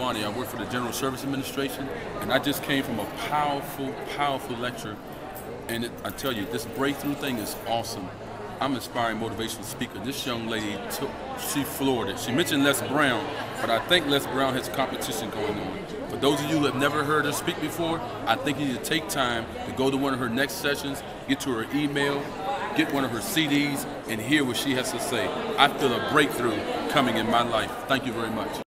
Giovanni. I work for the General Service Administration, and I just came from a powerful, powerful lecture. And it, I tell you, this breakthrough thing is awesome. I'm an inspiring motivational speaker. This young lady took, she floored it. She mentioned Les Brown, but I think Les Brown has competition going on. For those of you who have never heard her speak before, I think you need to take time to go to one of her next sessions, get to her email, get one of her CDs, and hear what she has to say. I feel a breakthrough coming in my life. Thank you very much.